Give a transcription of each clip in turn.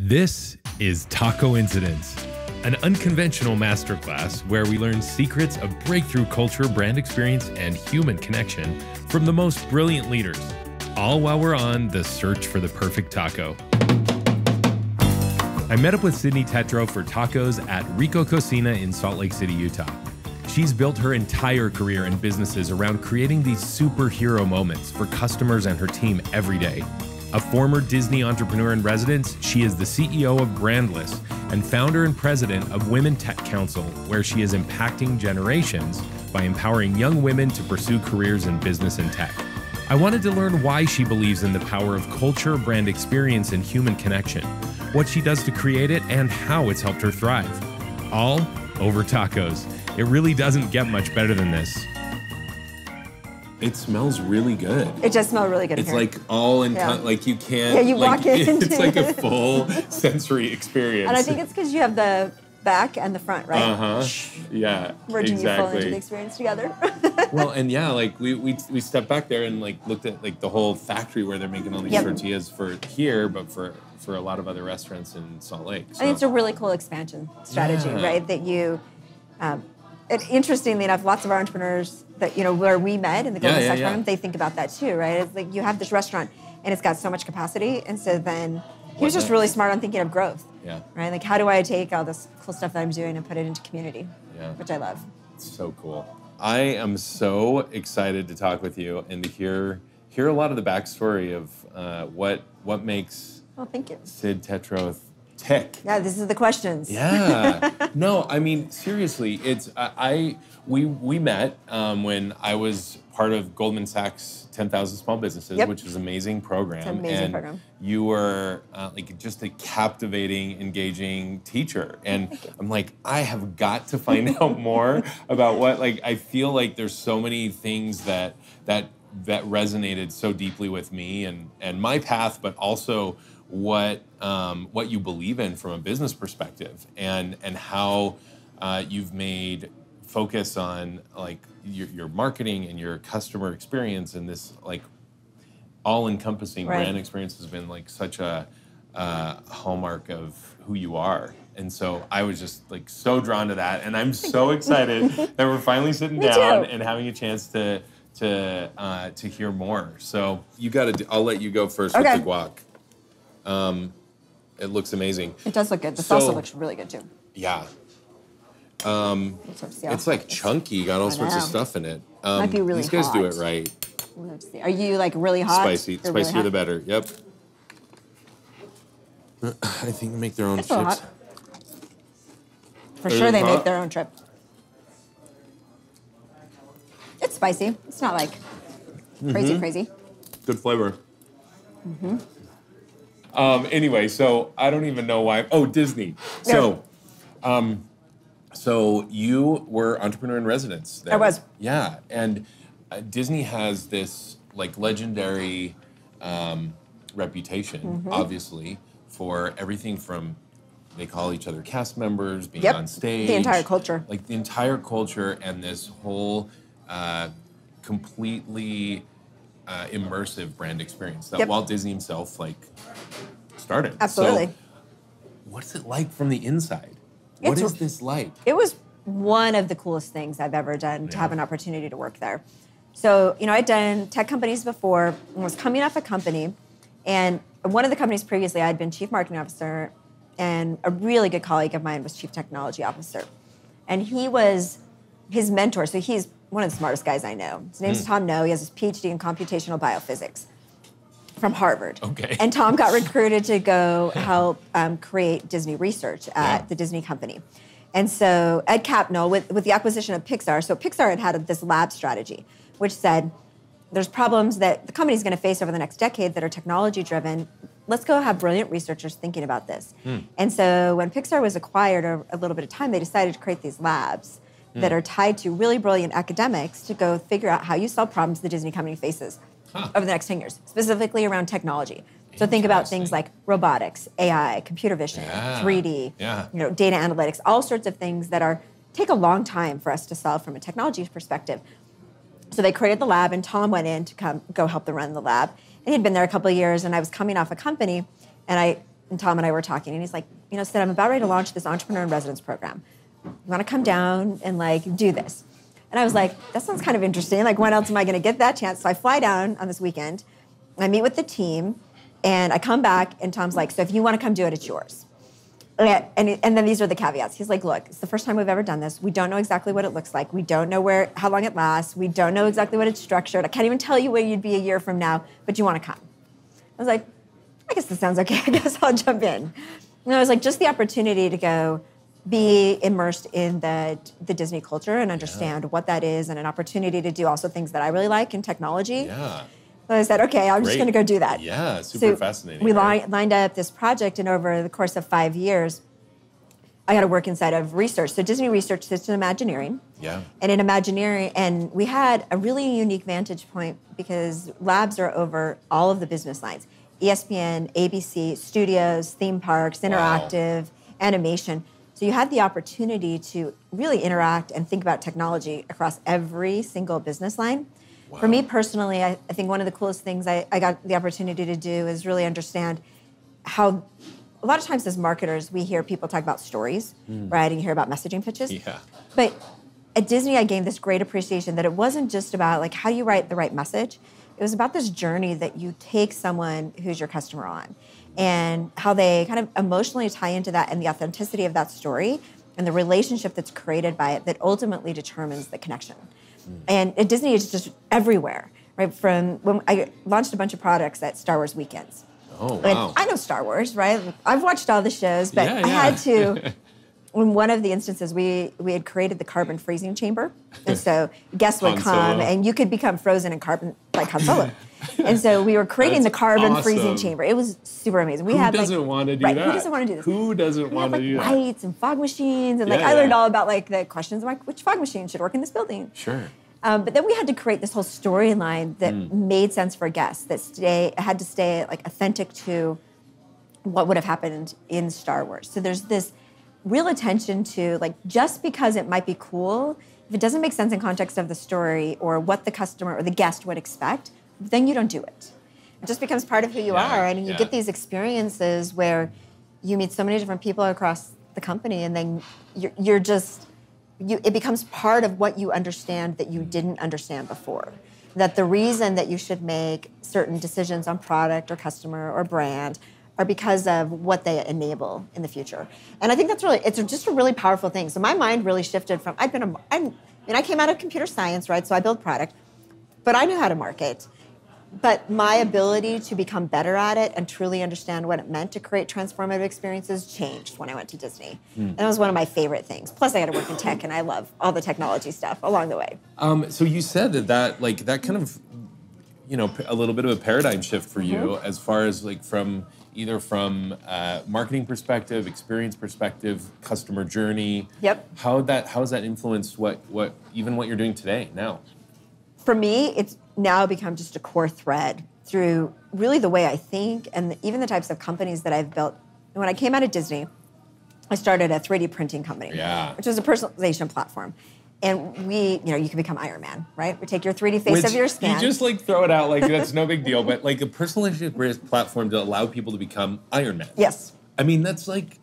This is Tacoincidence, an unconventional masterclass where we learn secrets of breakthrough culture, brand experience, and human connection from the most brilliant leaders, all while we're on the search for the perfect taco. I met up with Cydni Tetro for tacos at Rico Cocina in Salt Lake City, Utah. She's built her entire career in businesses around creating these superhero moments for customers and her team every day. A former Disney entrepreneur in residence, she is the CEO of Brandless and founder and president of Women Tech Council, where she is impacting generations by empowering young women to pursue careers in business and tech. I wanted to learn why she believes in the power of culture, brand experience, and human connection, what she does to create it, and how it's helped her thrive. All over tacos. It really doesn't get much better than this. It smells really good. It does smell really good. It's here. like all in, Yeah. like you can't. Yeah, you like, walk in. It's like a full sensory experience. and I think it's because you have the back and the front, right? Uh huh. Yeah. Merging you full into the experience together. well, and yeah, like we, we we stepped back there and like looked at like the whole factory where they're making all these Yep. tortillas for here, but for for a lot of other restaurants in Salt Lake. I think it's a really cool expansion strategy, Yeah. right? That you, um, it, interestingly enough, lots of our entrepreneurs that you know where we met in the Golden Yeah, yeah, yeah. they think about that too, right? It's like you have this restaurant and it's got so much capacity, and so then he was just really smart on thinking of growth, yeah, right? Like how do I take all this cool stuff that I'm doing and put it into community, Yeah. which I love. so cool. I am so excited to talk with you and to hear hear a lot of the backstory of uh, what what makes Well, thank you. Sid Tetro tick. Yeah, this is the questions. Yeah. no, I mean seriously, it's I, I we we met um, when I was part of Goldman Sachs 10,000 Small Businesses, Yep. which is an amazing program. It's an amazing and program. You were uh, like just a captivating, engaging teacher, and I'm like, I have got to find out more about what like I feel like there's so many things that that that resonated so deeply with me and and my path, but also what um, what you believe in from a business perspective and and how uh, you've made focus on like your, your marketing and your customer experience and this like all-encompassing Right. brand experience has been like such a uh, hallmark of who you are. And so i was just like so drawn to that. And i'm so excited that we're finally sitting down and having a chance to to uh, to hear more so you got to i'll let you go first Okay. with the guac um, it looks amazing It does look good. The So- salsa looks really good too. yeah Let's sort of see how it's like hot it is. chunky got all I sorts of stuff in it um, Might be really these guys do it right see. Are you like really hot? spicy They're really spicier the better yep I think they make their own It's chips. hot. For Is sure, they hot? make their own trip. It's spicy. It's not like crazy, Mm-hmm. crazy. Good flavor. Mm-hmm. Um, anyway, so I don't even know why. Oh, Disney. So, um, so you were entrepreneur in residence. There. I was. Yeah, and uh, Disney has this like legendary um, reputation, Mm-hmm. obviously, for everything from they call each other cast members, being Yep. on stage, The entire culture. like the entire culture, and this whole uh, completely uh, immersive brand experience that Yep. Walt Disney himself like started. Absolutely. So, what's it like from the inside? What It's- is this like? It was one of the coolest things I've ever done to have an opportunity to work there. So, you know, I'd done tech companies before and was coming off a company. And one of the companies previously, I'd been chief marketing officer, and a really good colleague of mine was chief technology officer. And he was his mentor. So he's one of the smartest guys I know. His name's Tom No. He has his PhD in computational biophysics from Harvard. Okay. And Tom got recruited to go help um, create Disney research at Yeah. the Disney company. And so Ed Catmull, with, with the acquisition of Pixar, so Pixar had had this lab strategy, which said there's problems that the company's going to face over the next decade that are technology driven. Let's go have brilliant researchers thinking about this. And so when Pixar was acquired a, a little bit of time, they decided to create these labs that hmm. are tied to really brilliant academics to go figure out how you solve problems the Disney company faces over the next 10 years, specifically around technology. So think about things like robotics, AI, computer vision, Yeah. 3D, Yeah. you know, data analytics, all sorts of things that are take a long time for us to solve from a technology perspective. So they created the lab, and Tom went in to come go help them run the lab. And he'd been there a couple of years, and I was coming off a company, and I and Tom and I were talking, and he's like, you know, said I'm about ready to launch this entrepreneur in residence program. You want to come down and like do this? And I was like, that sounds kind of interesting. Like, when else am I going to get that chance? So I fly down on this weekend. I meet with the team, and I come back, and Tom's like, so if you want to come do it, it's yours. And, and, and then these are the caveats. He's like, look, it's the first time we've ever done this. We don't know exactly what it looks like. We don't know where, how long it lasts. We don't know exactly what it's structured. I can't even tell you where you'd be a year from now, but you want to come. I was like, I guess this sounds okay. I guess I'll jump in. And I was like, just the opportunity to go be immersed in the, the Disney culture and understand yeah. what that is and an opportunity to do also things that I really like in technology. Yeah. So I said, okay, I'm Great. just going to go do that. Yeah, super so fascinating. We right? li- lined up this project, and over the course of five years, I got to work inside of research. So Disney Research sits in Imagineering. Yeah. And in Imagineering, and we had a really unique vantage point because labs are over all of the business lines. ESPN, ABC, studios, theme parks, interactive, wow. animation. So you had the opportunity to really interact and think about technology across every single business line. Wow. For me personally, I, I, think one of the coolest things I, I got the opportunity to do is really understand how a lot of times as marketers we hear people talk about stories, mm. right? And you hear about messaging pitches. Yeah. But at Disney, I gained this great appreciation that it wasn't just about like how you write the right message. It was about this journey that you take someone who's your customer on and how they kind of emotionally tie into that and the authenticity of that story and the relationship that's created by it that ultimately determines the connection. Mm. And at Disney, it's just everywhere, right? From when I launched a bunch of products at Star Wars weekends. Oh, wow. I know Star Wars, right? I've watched all the shows, but yeah, yeah. I had to. in one of the instances, we we had created the carbon freezing chamber, and so guests would come, and you could become frozen in carbon like Han Solo. and so we were creating the carbon awesome. freezing chamber. It was super amazing. We Who had doesn't like, want to do right, that? Who doesn't want to do this? Who doesn't want to do that? Lights and fog machines, and like yeah, I learned all about like the questions like which fog machine should work in this building. Sure. Um, but then we had to create this whole storyline that mm. made sense for guests. That stay had to stay like authentic to what would have happened in Star Wars. So there's this real attention to like just because it might be cool, if it doesn't make sense in context of the story or what the customer or the guest would expect, then you don't do it. It just becomes part of who you yeah, are, and you yeah. get these experiences where you meet so many different people across the company, and then you're, you're just you, it becomes part of what you understand that you didn't understand before. That the reason that you should make certain decisions on product or customer or brand are because of what they enable in the future. And I think that's really, it's just a really powerful thing. So my mind really shifted from, I've been, a, I'm, I mean, I came out of computer science, right? So I build product, but I knew how to market. But my ability to become better at it and truly understand what it meant to create transformative experiences changed when I went to Disney. Mm. And it was one of my favorite things. Plus, I got to work in tech, and I love all the technology stuff along the way. Um, so you said that that like that kind of, you know, a little bit of a paradigm shift for you mm-hmm. as far as like from either from a marketing perspective, experience perspective, customer journey. Yep. How that how has that influenced what what even what you're doing today now? For me, it's now become just a core thread through really the way I think and even the types of companies that I've built. And when I came out of Disney, I started a 3D printing company, yeah. which was a personalization platform and we, you know, you can become Iron Man, right? We take your 3D face Which of your skin. You just like throw it out like that's no big deal, but like a personalization platform to allow people to become Iron Man. Yes. I mean, that's like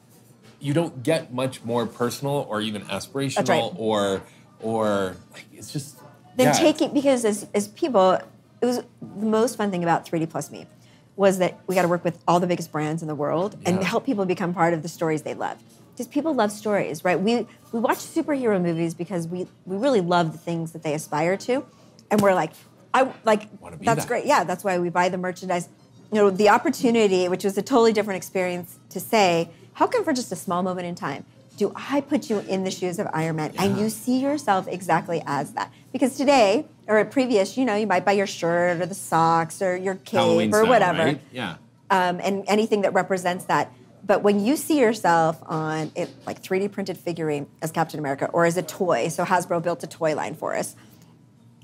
you don't get much more personal or even aspirational right. or or like it's just then yeah. taking because as as people, it was the most fun thing about 3D Plus Me was that we got to work with all the biggest brands in the world yeah. and help people become part of the stories they love because people love stories, right? We we watch superhero movies because we we really love the things that they aspire to, and we're like, I like that's that. great. Yeah, that's why we buy the merchandise. You know, the opportunity, which was a totally different experience, to say, how come for just a small moment in time do I put you in the shoes of Iron Man yeah. and you see yourself exactly as that? Because today or at previous, you know, you might buy your shirt or the socks or your cape Halloween or style, whatever. Right? Yeah. Um, and anything that represents that but when you see yourself on it, like 3D printed figurine as Captain America or as a toy, so Hasbro built a toy line for us.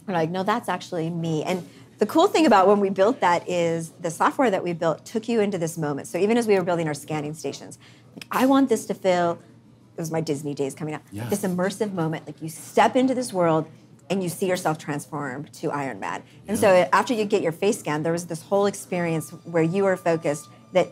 We're like, no, that's actually me. And the cool thing about when we built that is the software that we built took you into this moment. So even as we were building our scanning stations, like I want this to feel, it was my Disney days coming up, yeah. this immersive moment. Like you step into this world and you see yourself transformed to Iron Man. And yeah. so after you get your face scan, there was this whole experience where you were focused that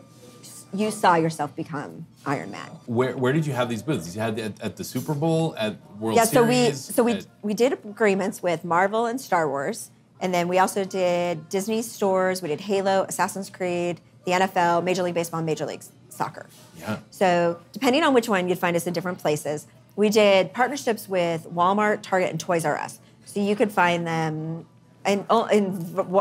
you saw yourself become Iron Man. Where where did you have these booths? You had at, at the Super Bowl, at World yeah, so we so we at- we did agreements with Marvel and Star Wars, and then we also did Disney stores. We did Halo, Assassin's Creed, the NFL, Major League Baseball, and Major League Soccer. yeah. So depending on which one, you'd find us in different places. We did partnerships with Walmart, Target, and Toys R Us. So you could find them in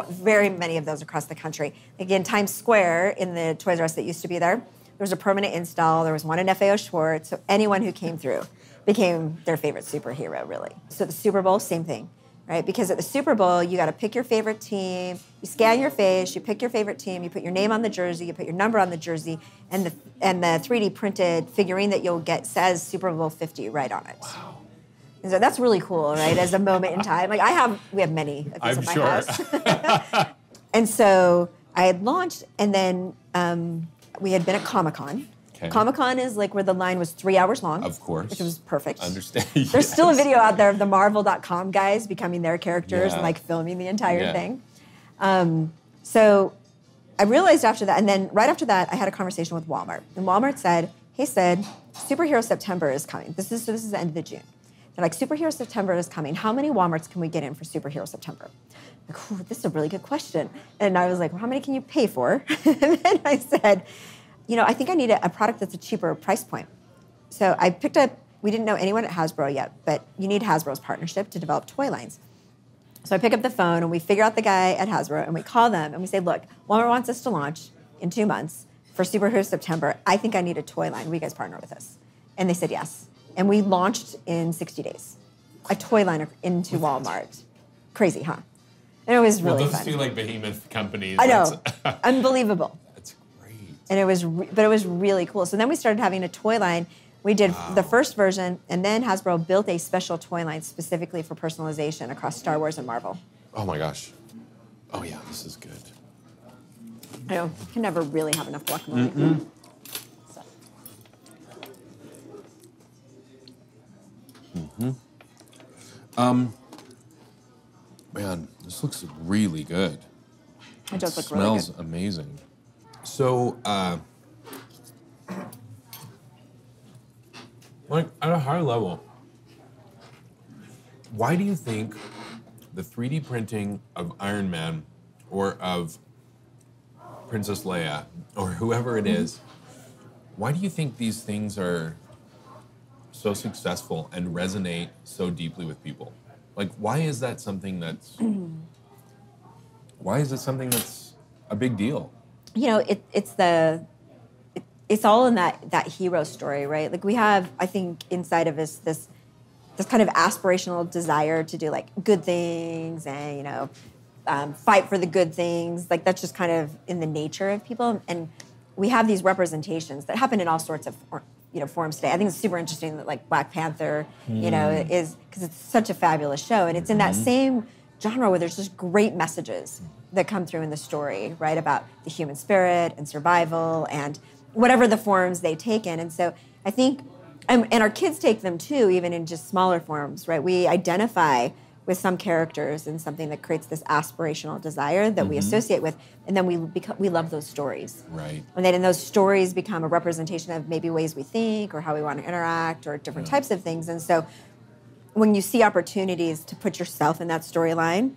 very many of those across the country. Again, Times Square in the Toys R Us that used to be there, there was a permanent install. There was one in FAO Schwarz. So anyone who came through became their favorite superhero, really. So the Super Bowl, same thing, right? Because at the Super Bowl, you got to pick your favorite team. You scan your face, you pick your favorite team, you put your name on the jersey, you put your number on the jersey, and the and the 3D printed figurine that you'll get says Super Bowl 50 right on it. Wow. And so that's really cool, right? As a moment in time. Like I have, we have many of these I'm at my sure. house. And so I had launched, and then um, we had been at Comic Con. Okay. Comic Con is like where the line was three hours long. Of course. Which was perfect. Understand. There's still a video out there of the Marvel.com guys becoming their characters Yeah. and like filming the entire Yeah. thing. Um, so I realized after that, and then right after that, I had a conversation with Walmart. And Walmart said, Hey, said, Superhero September is coming. This is, so this is the end of the June. They're like, Superhero September is coming. How many Walmarts can we get in for Superhero September? Like, this is a really good question. And I was like, well, how many can you pay for? and then I said, you know, I think I need a, a product that's a cheaper price point. So I picked up, we didn't know anyone at Hasbro yet, but you need Hasbro's partnership to develop toy lines. So I pick up the phone and we figure out the guy at Hasbro and we call them and we say, look, Walmart wants us to launch in two months for Superhero September. I think I need a toy line. Will you guys partner with us? And they said yes. And we launched in 60 days, a toy line into Walmart. Crazy, huh? And it was Well, really those fun. feel like behemoth companies. I know, That's, unbelievable. that's great. and it was re- but it was really cool so then we started having a toy line we did the first version and then hasbro built a special toy line specifically for personalization across star wars and marvel Oh my gosh. Oh yeah, this is good. i know you can never really have enough guacamole So, Man, this looks really good. it does look really good. Smells amazing. So, uh, like at a high level, why do you think the 3D printing of Iron Man or of Princess Leia or whoever it is, why do you think these things are so successful and resonate so deeply with people? Like, why is that something that's why is it something that's a big deal? you know it, it's the it, it's all in that that hero story right like we have i think inside of us this this kind of aspirational desire to do like good things and you know um, fight for the good things like that's just kind of in the nature of people and we have these representations that happen in all sorts of you know forms today. I think it's super interesting that like black panther you know hmm. is because it's such a fabulous show and it's in that hmm. same genre where there's just great messages that come through in the story right about the human spirit and survival and whatever the forms they take in. And so i think and, and our kids take them too, even in just smaller forms, right? We identify with some characters and something that creates this aspirational desire that we mm-hmm. associate with, and then we become, we love those stories. Right. And then in those stories become a representation of maybe ways we think or how we want to interact or different types of things. And so when you see opportunities to put yourself in that storyline,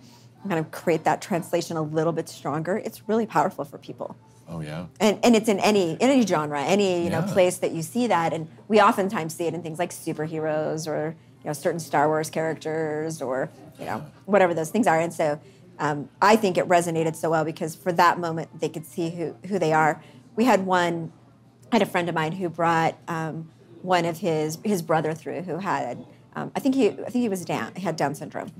kind of create that translation a little bit stronger, it's really powerful for people Oh yeah. and, and it's in any in any genre, any you know place that you see that, and we oftentimes see it in things like superheroes or you know certain Star Wars characters or you know whatever those things are. And so um, I think it resonated so well because for that moment they could see who who they are. We had one, I had a friend of mine who brought um, one of his his brother through who had. Um, I think he, I think he was down. He had Down syndrome,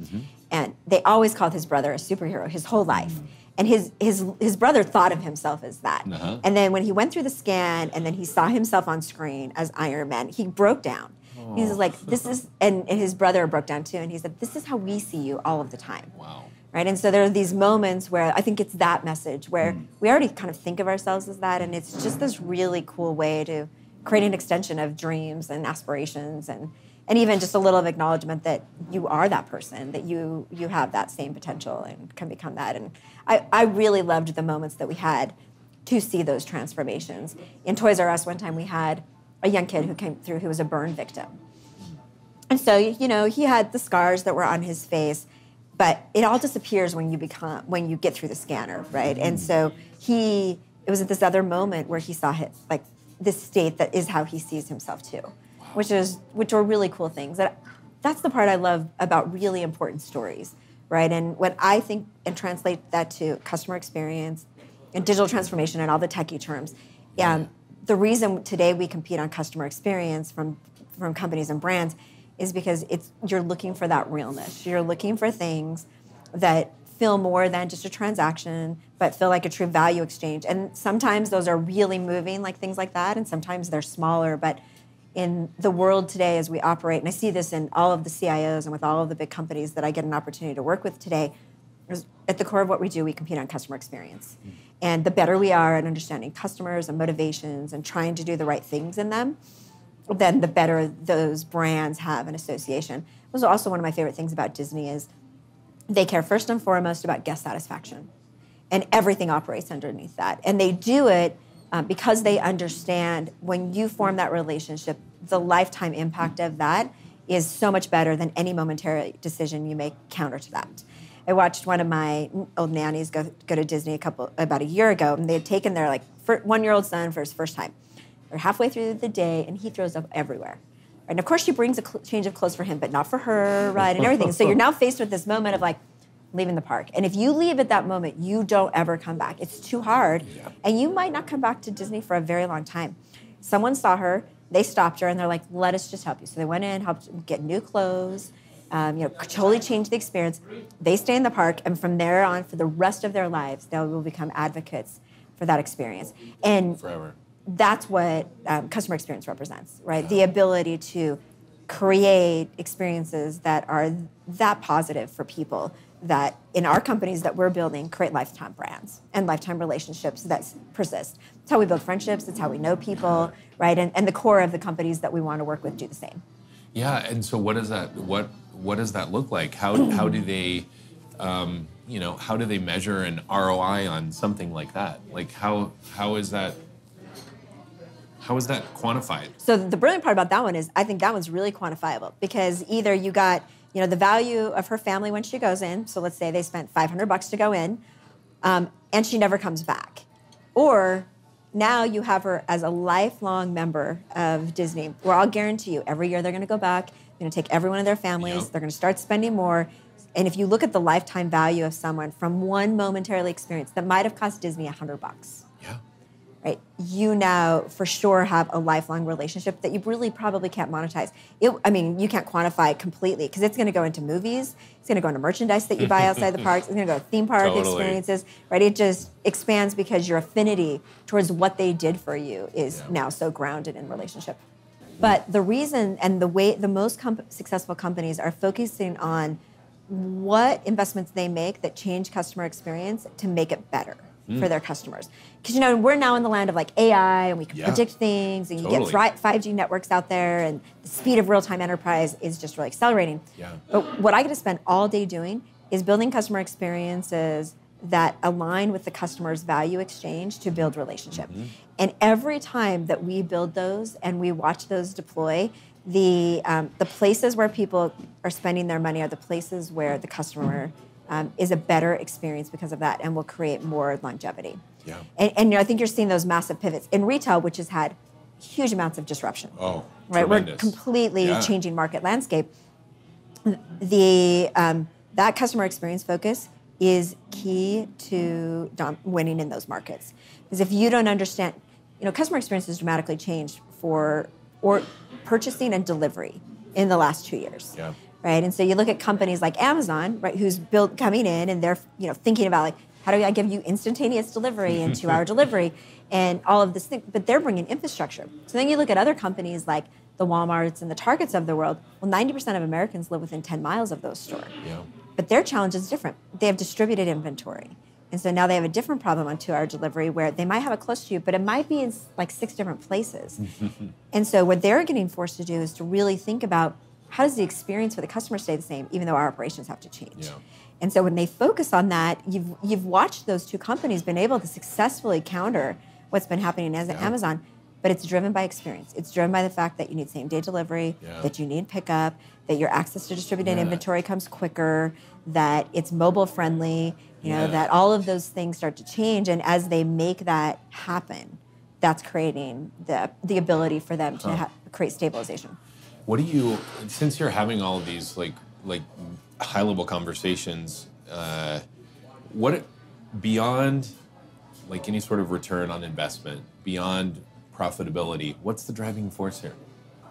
and they always called his brother a superhero his whole life. And his his his brother thought of himself as that. Uh-huh. And then when he went through the scan and then he saw himself on screen as Iron Man, he broke down. He was oh. like, "This is," and, his brother broke down too, and he said, "This is how we see you all of the time." Wow. Right, and so there are these moments where I think it's that message where hmm. we already kind of think of ourselves as that, and it's just this really cool way to create an extension of dreams and aspirations, and and even just a little of acknowledgement that you are that person, that you you have that same potential and can become that. And I I really loved the moments that we had to see those transformations. In Toys R Us, one time we had a young kid who came through who was a burn victim. And so, you know, he had the scars that were on his face, but it all disappears when you become when you get through the scanner, right? And so he it was at this other moment where he saw his like this state that is how he sees himself too. Which is which are really cool things. That that's the part I love about really important stories, right? And when I think and translate that to customer experience and digital transformation and all the techie terms, um, the reason today we compete on customer experience from from companies and brands is because it's you're looking for that realness. You're looking for things that feel more than just a transaction, but feel like a true value exchange. And sometimes those are really moving, like things like that, and sometimes they're smaller. But in the world today, as we operate, and I see this in all of the CIOs and with all of the big companies that I get an opportunity to work with today, at the core of what we do, we compete on customer experience. Mm. And the better we are at understanding customers and motivations and trying to do the right things in them, then the better those brands have an association. It Was also one of my favorite things about Disney is they care first and foremost about guest satisfaction, and everything operates underneath that. And they do it uh, because they understand when you form that relationship, the lifetime impact of that is so much better than any momentary decision you make counter to that. I watched one of my old nannies go, go to Disney a couple about a year ago, and they had taken their like one year old son for his first time. They're halfway through the day, and he throws up everywhere. And of course, she brings a cl- change of clothes for him, but not for her, right? And everything. so you're now faced with this moment of like leaving the park. And if you leave at that moment, you don't ever come back. It's too hard, yeah. and you might not come back to Disney for a very long time. Someone saw her, they stopped her, and they're like, "Let us just help you." So they went in, helped get new clothes um, you know, totally change the experience. They stay in the park, and from there on, for the rest of their lives, they will become advocates for that experience. And forever. That's what um, customer experience represents, right? The ability to create experiences that are that positive for people that in our companies that we're building create lifetime brands and lifetime relationships that persist. It's how we build friendships, it's how we know people, right? And, and the core of the companies that we want to work with do the same. Yeah, and so what is that? What what does that look like? How how do they, um, you know, how do they measure an ROI on something like that? Like how how is that? How is that quantified? So the brilliant part about that one is I think that one's really quantifiable because either you got you know the value of her family when she goes in. So let's say they spent 500 bucks to go in, um, and she never comes back, or now you have her as a lifelong member of Disney, where I'll guarantee you every year they're going to go back they're going to take everyone of their families. They're going to start spending more. And if you look at the lifetime value of someone from one momentarily experience that might have cost Disney a hundred bucks, yeah, right? You now for sure have a lifelong relationship that you really probably can't monetize. It, I mean, you can't quantify it completely because it's going to go into movies. It's going to go into merchandise that you buy outside the parks. It's going to go to theme park totally. experiences, right? It just expands because your affinity towards what they did for you is yeah. now so grounded in relationship. But the reason and the way the most comp- successful companies are focusing on what investments they make that change customer experience to make it better mm. for their customers. Because you know we're now in the land of like AI and we can yeah. predict things and you get 5G networks out there and the speed of real-time enterprise is just really accelerating. Yeah. But what I get to spend all day doing is building customer experiences that align with the customer's value exchange to build relationship. Mm-hmm. And every time that we build those and we watch those deploy, the um, the places where people are spending their money are the places where the customer um, is a better experience because of that, and will create more longevity. Yeah. And, and you know, I think you're seeing those massive pivots in retail, which has had huge amounts of disruption. Oh, right. Tremendous. We're completely yeah. changing market landscape. The um, that customer experience focus is key to dom- winning in those markets. Because if you don't understand, you know, customer experience has dramatically changed for or purchasing and delivery in the last two years. Yeah. Right. And so you look at companies like Amazon, right, who's built coming in and they're you know thinking about like how do I give you instantaneous delivery and two hour delivery and all of this thing, but they're bringing infrastructure. So then you look at other companies like the Walmarts and the Targets of the world. Well, 90% of Americans live within 10 miles of those stores. Yeah. But their challenge is different. They have distributed inventory. And so now they have a different problem on two hour delivery where they might have it close to you, but it might be in like six different places. and so what they're getting forced to do is to really think about how does the experience for the customer stay the same, even though our operations have to change? Yeah. And so when they focus on that, you've you've watched those two companies been able to successfully counter what's been happening as Yeah. Amazon, but it's driven by experience. It's driven by the fact that you need same day delivery, Yeah. that you need pickup, that your access to distributed inventory comes quicker, that it's mobile friendly, you know, that all of those things start to change. And as they make that happen, that's creating the the ability for them to ha- create stabilization. What do you, since you're having all of these like like high level conversations, uh, what beyond like any sort of return on investment, beyond profitability, what's the driving force here?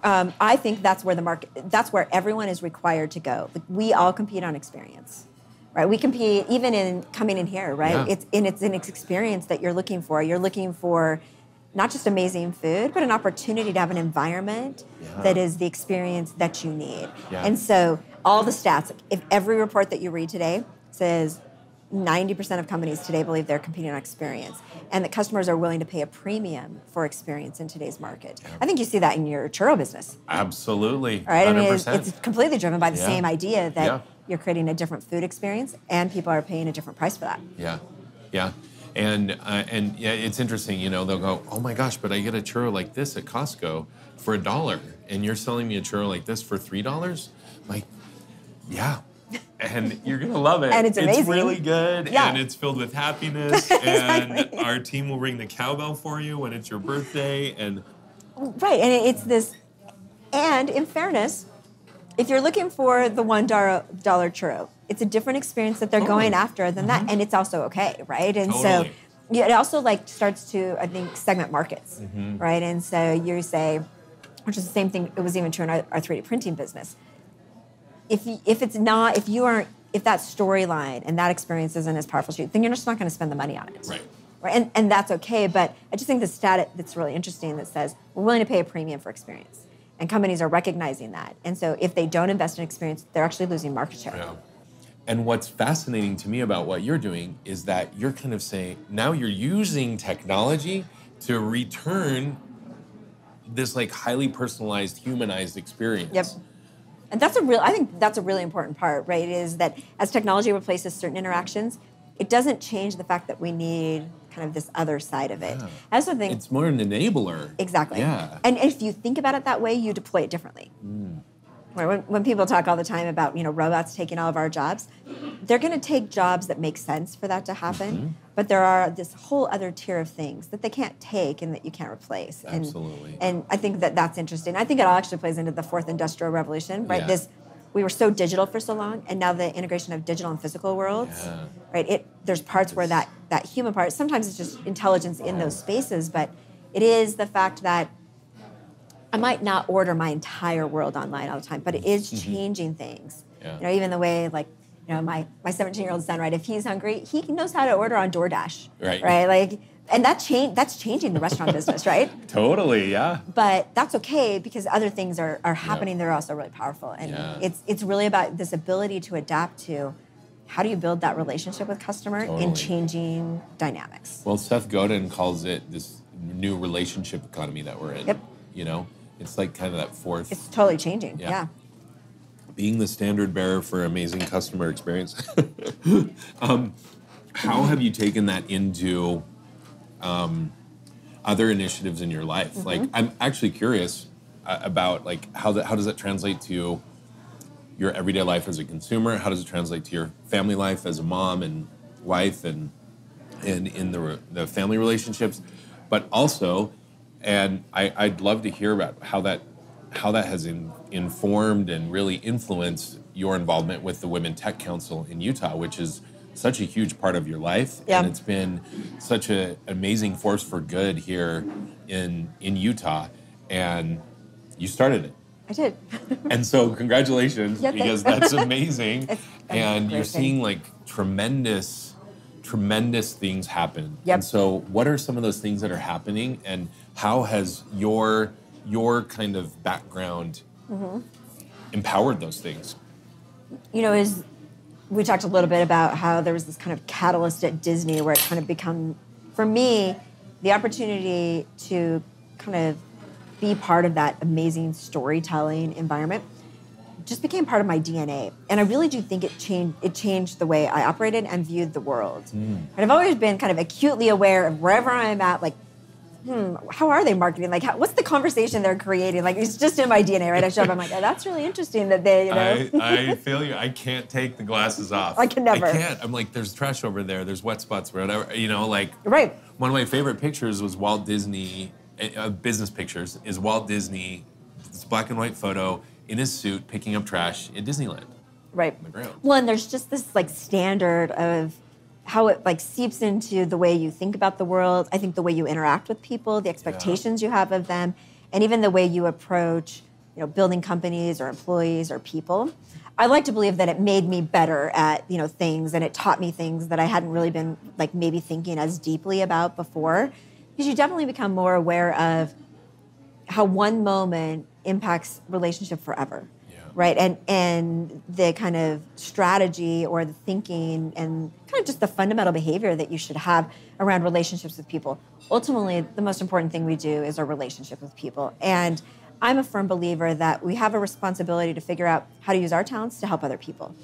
um, I think that's where the market, that's where everyone is required to go. We all compete on experience, right? We compete even in coming in here, right? Yeah. It's and it's an experience that you're looking for. You're looking for not just amazing food, but an opportunity to have an environment Yeah. that is the experience that you need. Yeah. And so all the stats, if every report that you read today says 90% of companies today believe they're competing on experience and that customers are willing to pay a premium for experience in today's market. I think you see that in your churro business. Absolutely. Right? I mean, it's, it's completely driven by the Yeah. same idea that Yeah. you're creating a different food experience and people are paying a different price for that. Yeah, yeah, and uh, and yeah, it's interesting. You know, they'll go, "Oh my gosh, but I get a churro like this at Costco for a dollar, and you're selling me a churro like this for three dollars." Like, yeah. And you're gonna love it. And it's amazing. It's really good, Yeah. and it's filled with happiness. exactly. And our team will ring the cowbell for you when it's your birthday. And Right, and it's this. And in fairness, if you're looking for the one dollar dollar churro, it's a different experience that they're going oh. after than that, mm-hmm. and it's also okay, right? And so, Totally. yeah, it also like starts to I think segment markets, mm-hmm. right? And so you say, which is the same thing. It was even true in our, our 3D printing business. If you, if it's not, if you aren't, if that storyline and that experience isn't as powerful to you, then you're just not going to spend the money on it right, right? And, and that's okay. But I just think the stat that's really interesting that says we're willing to pay a premium for experience, and companies are recognizing that. And so if they don't invest in experience, they're actually losing market share. Yeah. And what's fascinating to me about what you're doing is that you're kind of saying now you're using technology to return this like highly personalized, humanized experience. Yep. And that's a real. I think that's a really important part, right? Is that as technology replaces certain interactions, it doesn't change the fact that we need kind of this other side of it. Yeah. I also think It's more an enabler. Exactly. Yeah. And if you think about it that way, you deploy it differently. Right? When, when people talk all the time about you know robots taking all of our jobs, they're going to take jobs that make sense for that to happen. Mm-hmm. But there are this whole other tier of things that they can't take and that you can't replace. And, Absolutely. And I think that that's interesting. I think it all actually plays into the fourth industrial revolution, right? Yeah. This we were so digital for so long, and now the integration of digital and physical worlds, Yeah. right? It there's parts where that that human part. Sometimes it's just intelligence in those spaces, but it is the fact that I might not order my entire world online all the time, but it is changing things. Mm-hmm. Yeah. You know, even the way like you know my my 17 year old son, right? If he's hungry, he knows how to order on DoorDash, Right. Right, like. And that change that's changing the restaurant business, right? Totally, yeah. But that's okay because other things are, are happening that are also really powerful. And Yeah. it's it's really about this ability to adapt to how do you build that relationship with customer Totally. in changing dynamics. Well, Seth Godin calls it this new relationship economy that we're in. Yep. You know, it's like kind of that fourth It's totally changing. Yeah. Yeah. being the standard bearer for amazing customer experience. um, how have you taken that into um, other initiatives in your life? Mm-hmm. Like, I'm actually curious uh, about like how that how does that translate to your everyday life as a consumer? How does it translate to your family life as a mom and wife and and in the the family relationships, but also, and I, I'd love to hear about how that how that has in, informed and really influenced your involvement with the Women Tech Council in Utah, which is such a huge part of your life, Yeah. and it's been such an amazing force for good here in in Utah, and you started it. I did. And so, congratulations, Yeah, because that's amazing. And you're seeing like tremendous, tremendous things happen. Yep. And so, what are some of those things that are happening, and how has your your kind of background Mm-hmm. empowered those things? you know, is we talked a little bit about how there was this kind of catalyst at Disney where it kind of become, for me, the opportunity to kind of be part of that amazing storytelling environment just became part of my DNA. And I really do think it changed it changed the way I operated and viewed the world. And I've always been kind of acutely aware of wherever I'm at, like, hmm, how are they marketing? Like, how, what's the conversation they're creating? Like, it's just in my DNA, right? I show up, I'm like, oh, that's really interesting that they, you know. I, I feel you. I can't take the glasses off. I can never. I can't. I'm like, there's trash over there. There's wet spots, whatever. You know, like. Right. One of my favorite pictures was Walt Disney, uh, business pictures, is Walt Disney, this black and white photo in his suit picking up trash in Disneyland. Right. the ground. Well, and there's just this like standard of how it like seeps into the way you think about the world. I think the way you interact with people, the expectations you have of them, and even the way you approach, you know, building companies or employees or people. I like to believe that it made me better at, you know, things and it taught me things that I hadn't really been like maybe thinking as deeply about before. Because you definitely become more aware of how one moment impacts relationship forever Yeah. Right? And and the kind of strategy or the thinking and kind of just the fundamental behavior that you should have around relationships with people. Ultimately the most important thing we do is our relationship with people. And i'm a firm believer that we have a responsibility to figure out how to use our talents to help other people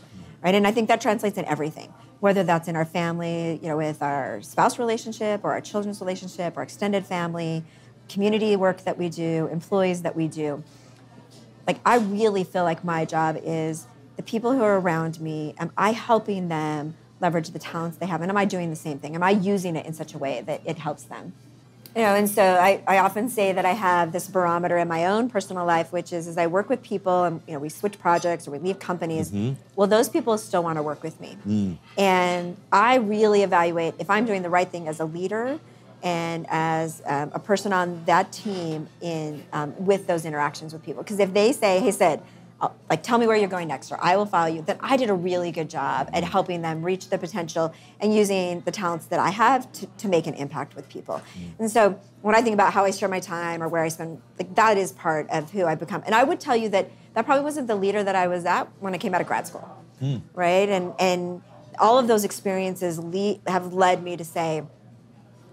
right? And i think that translates in everything whether that's in our family you know with our spouse relationship or our children's relationship or extended family community work that we do employees that we do like I really feel like my job is the people who are around me, am I helping them leverage the talents they have? And am I doing the same thing? Am I using it in such a way that it helps them? You know, and so I, I often say that I have this barometer in my own personal life, which is as I work with people and you know, we switch projects or we leave companies, mm-hmm. well, those people still want to work with me. Mm. And I really evaluate if I'm doing the right thing as a leader and as um, a person on that team in um, with those interactions with people. Because if they say, "Hey, Sid," I'll- like tell me where you're going next, or I will follow you, then I did a really good job at helping them reach the potential and using the talents that I have to, to make an impact with people. And so when I think about how I share my time or where I spend, like that is part of who I become. And I would tell you that that probably wasn't the leader that I was at when I came out of grad school, right? And and all of those experiences le- have led me to say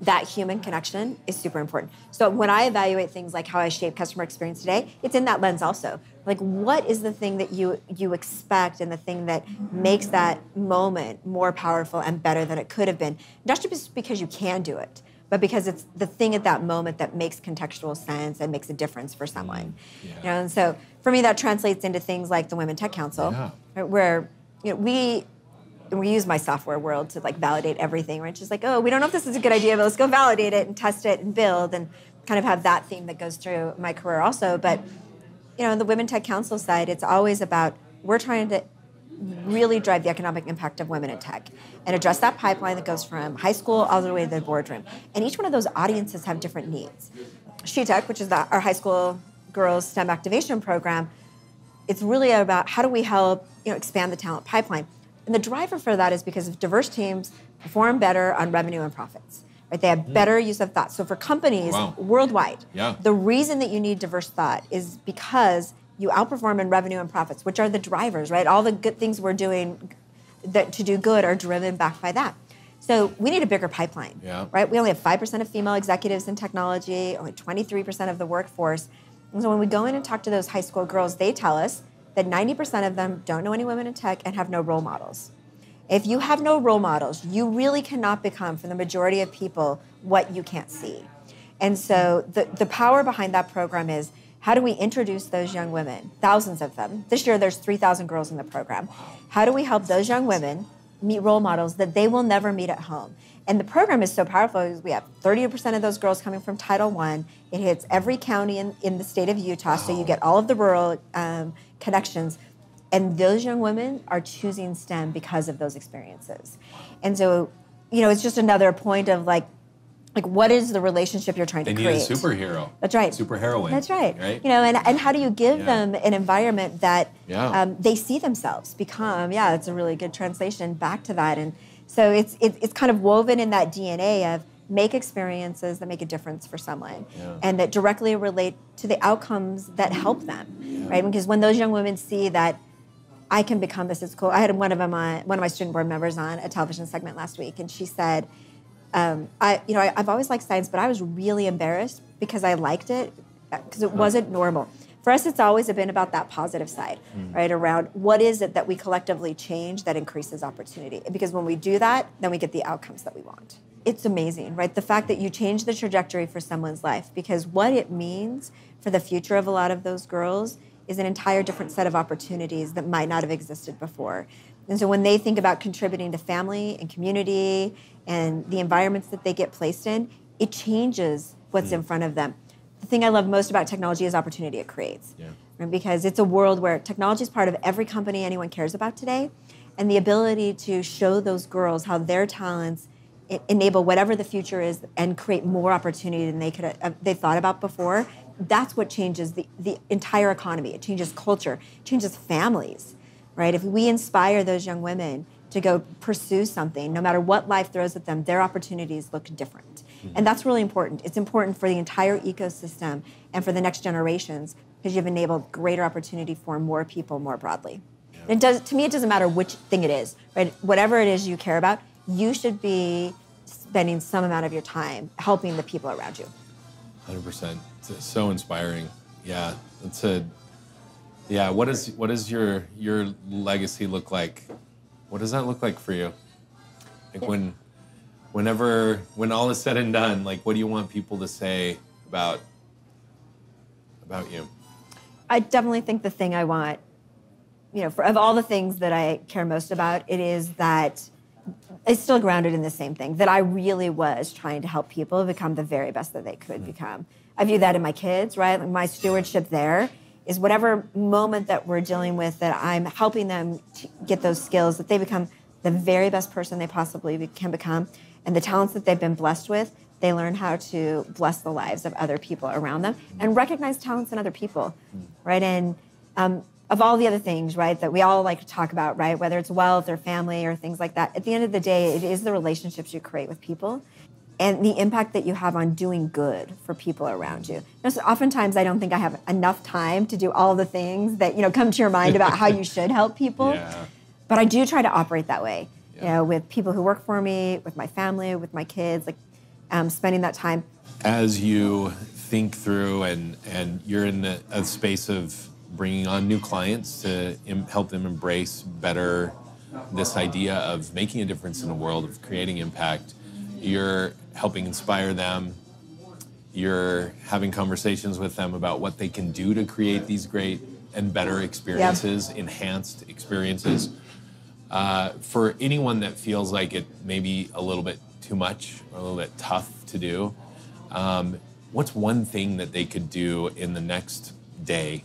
that human connection is super important. So when I evaluate things like how I shape customer experience today, it's in that lens also. Like what is the thing that you you expect and the thing that makes that moment more powerful and better than it could have been? Not just because you can do it, but because it's the thing at that moment that makes contextual sense and makes a difference for someone. Mm, you know, and so for me that translates into things like the Women Tech Council, Yeah. where you know we and we use my software world to like validate everything. Right? Just like, oh, we don't know if this is a good idea, but let's go validate it and test it and build and kind of have that theme that goes through my career also. But you know, on the Women Tech Council side, it's always about we're trying to really drive the economic impact of women in tech and address that pipeline that goes from high school all the way to the boardroom. And each one of those audiences have different needs. She Tech, which is the, our high school girls STEM activation program, it's really about how do we help you know expand the talent pipeline and the driver for that is because if diverse teams perform better on revenue and profits right? They have mm. better use of thought. So for companies Wow. worldwide Yeah. the reason that you need diverse thought is because you outperform in revenue and profits which are the drivers right? All the good things we're doing that to do good are driven back by that. So we need a bigger pipeline Yeah. right? We only have 5% of female executives in technology only 23% of the workforce. And so when we go in and talk to those high school girls, they tell us that 90% of them don't know any women in tech and have no role models. If you have no role models, you really cannot become, for the majority of people, what you can't see. And so the, the power behind that program is how do we introduce those young women, thousands of them? This year there's 3,000 girls in the program. How do we help those young women meet role models that they will never meet at home? And the program is so powerful because we have 30% of those girls coming from Title I. It hits every county in, in the state of Utah, so you get all of the rural um, connections. And those young women are choosing STEM because of those experiences. And so, you know, it's just another point of like, like what is the relationship you're trying They to need a create? superhero. That's right. Super heroine. That's right. Right. You know, and, and how do you give Yeah. them an environment that Yeah. um, they see themselves become? Yeah, it's a really good translation back to that. And so it's it, it's kind of woven in that DNA of make experiences that make a difference for someone Yeah. and that directly relate to the outcomes that help them, right? Because when those young women see that I can become this, it's cool. I had one of them on one of my student board members on a television segment last week, and she said, um, "I, you know, I, I've always liked science, but I was really embarrassed because I liked it because it wasn't normal. For us, it's always been about that positive side, mm. right? Around what is it that we collectively change that increases opportunity? Because when we do that, then we get the outcomes that we want. It's amazing, right? The fact that you change the trajectory for someone's life, because what it means for the future of a lot of those girls is an entire different set of opportunities that might not have existed before. And so when they think about contributing to family and community and the environments that they get placed in, it changes what's mm. in front of them the thing I love most about technology is opportunity it creates. Yeah. Right? Because it's a world where technology is part of every company anyone cares about today. And the ability to show those girls how their talents enable whatever the future is and create more opportunity than they could have, uh, they thought about before that's what changes the, the entire economy it changes culture it changes families right if we inspire those young women to go pursue something no matter what life throws at them their opportunities look different and that's really important. It's important for the entire ecosystem and for the next generations because you've enabled greater opportunity for more people more broadly. Yeah. It does to me it doesn't matter which thing it is, right? Whatever it is you care about, you should be spending some amount of your time helping the people around you. 100%. It's so inspiring. Yeah. It's a yeah, what is what does your your legacy look like? What does that look like for you? Like when whenever when all is said and done, like what do you want people to say about about you? I definitely think the thing I want, you know, for, of all the things that I care most about, it is that it's still grounded in the same thing that I really was trying to help people become the very best that they could mm-hmm. become. I view that in my kids, right? Like my stewardship there is whatever moment that we're dealing with that I'm helping them get those skills that they become the very best person they possibly can become and the talents that they've been blessed with, they learn how to bless the lives of other people around them and recognize talents in other people, right? And um, of all the other things, right, that we all like to talk about, right, whether it's wealth or family or things like that, at the end of the day, it is the relationships you create with people and the impact that you have on doing good for people around you. you know, so oftentimes, I don't think I have enough time to do all the things that you know come to your mind about how you should help people. Yeah. But I do try to operate that way yeah. you know, with people who work for me, with my family, with my kids, like um, spending that time. As you think through and and you're in a, a space of bringing on new clients to Im- help them embrace better this idea of making a difference in the world, of creating impact. You're helping inspire them. You're having conversations with them about what they can do to create these great and better experiences, enhanced experiences. Uh, for anyone that feels like it may be a little bit too much or a little bit tough to do, um, what's one thing that they could do in the next day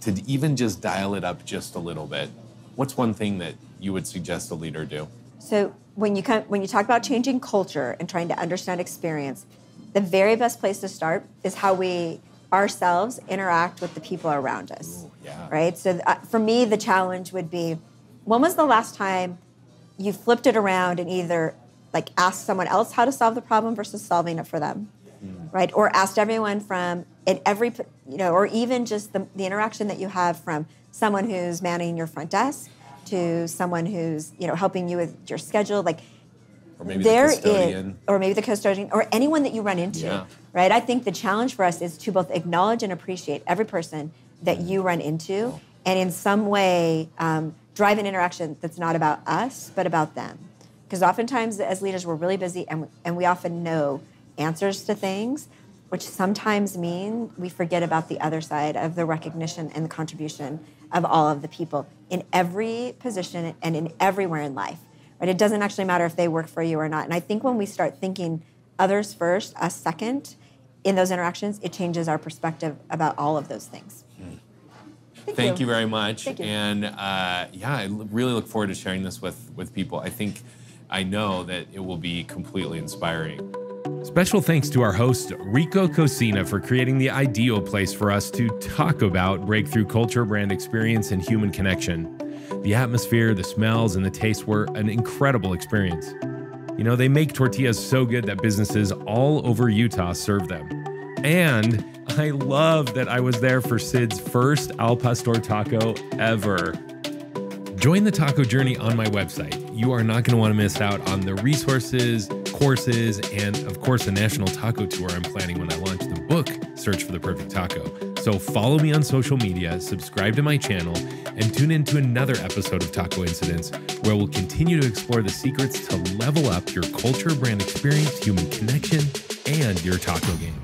to even just dial it up just a little bit? What's one thing that you would suggest a leader do? So when you come, when you talk about changing culture and trying to understand experience, the very best place to start is how we ourselves interact with the people around us. Ooh, yeah. Right. So uh, for me, the challenge would be when was the last time you flipped it around and either like asked someone else how to solve the problem versus solving it for them mm. right or asked everyone from in every you know or even just the, the interaction that you have from someone who's manning your front desk to someone who's you know helping you with your schedule like or maybe there the custodian. Is, or maybe the custodian or anyone that you run into yeah. right i think the challenge for us is to both acknowledge and appreciate every person that you run into and in some way um, drive an interaction that's not about us, but about them. Because oftentimes, as leaders, we're really busy and, and we often know answers to things, which sometimes mean we forget about the other side of the recognition and the contribution of all of the people in every position and in everywhere in life. Right? It doesn't actually matter if they work for you or not. And I think when we start thinking others first, us second, in those interactions, it changes our perspective about all of those things. Thank, Thank you. you. very much. You. And uh, yeah, I really look forward to sharing this with, with people. I think I know that it will be completely inspiring. Special thanks to our host, Rico Cocina, for creating the ideal place for us to talk about breakthrough culture, brand experience, and human connection. The atmosphere, the smells, and the taste were an incredible experience. You know, they make tortillas so good that businesses all over Utah serve them. And I love that I was there for Sid's first Al Pastor taco ever. Join the taco journey on my website. You are not going to want to miss out on the resources, courses, and of course, the national taco tour I'm planning when I launch the book search for the perfect taco. So follow me on social media, subscribe to my channel, and tune in to another episode of Tacoincidence, where we'll continue to explore the secrets to level up your culture, brand experience, human connection, and your taco game.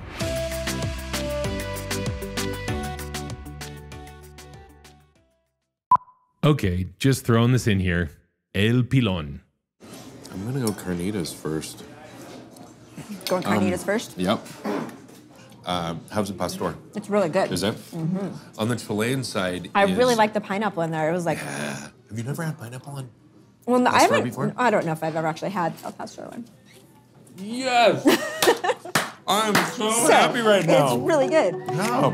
Okay, just throwing this in here. El Pilon. I'm gonna go carnitas first. Going carnitas first. Yep. Um, how's the pastor? It's really good. Is it? On the Chilean side, I really is- like the pineapple in there. It was like, Have you never had pineapple on? well, no, I haven't. before? I don't know if I've ever actually had El Pastor one. Yes. I'm so, So, happy right now. It's really good. No.